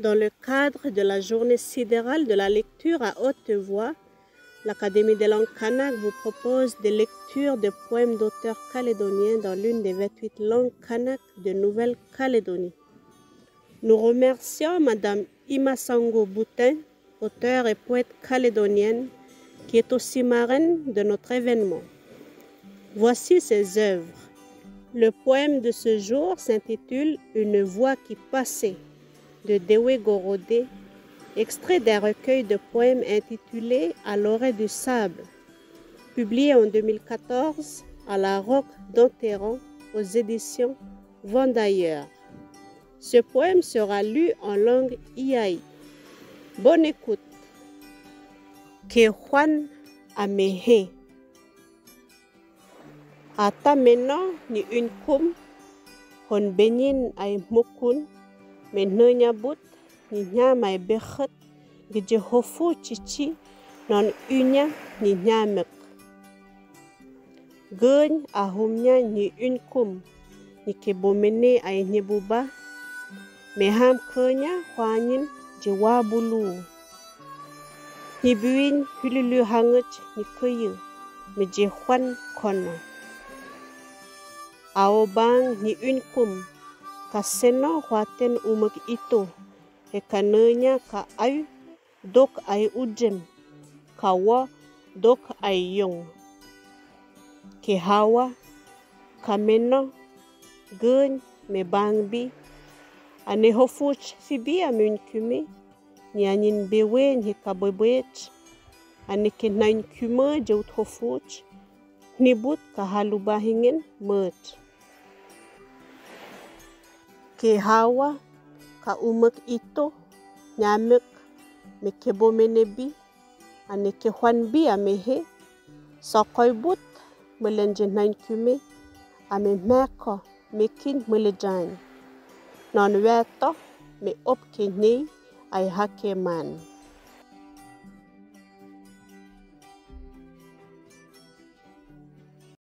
Dans le cadre de la journée sidérale de la lecture à haute voix, l'Académie des langues kanak vous propose des lectures de poèmes d'auteurs calédoniens dans l'une des 28 langues kanak de Nouvelle-Calédonie. Nous remercions Madame Imasango Boutin, auteure et poète calédonienne, qui est aussi marraine de notre événement. Voici ses œuvres. Le poème de ce jour s'intitule Une voix qui passait de Dewe Gorodé, extrait d'un recueil de poèmes intitulé À l'oreille du sable, publié en 2014 à la Roque d'Enterran aux éditions Vendailleurs. Ce poème sera lu en langue Iai. Bonne écoute. Que Juan Amehe. Ata ni une kum, hon men nơi nhà bút ni nhà mai bê khất gi je hô chi chi non u nhà ni nhà mực gơn à hôm nhà ni un cum. Ni ke bô mene ai ni bu ba me ham khơ nhà hoa nhìn je wa bu lu ni buin hululu hangut ni khơ me je khoan khona ao bang ni un cum. ka seno whaten umak ito, he ka nanya ka au, dok ai ujem, ka wa, dok ai yong. Ke hawa, ka meno, gun me bangbi, ane hofuch fibia mun kume, ni anin bewe ni ka ane ke nain kuma jout hofuch, ni but ka halubahingen. Mert. kehawa, ka'umek ito, nyamek, mekebo menebi, aneke huanbi amehe, sakoibut, melenjenain kume, ame meko, mekin melejan. Non weto, me opke ne ai hake man.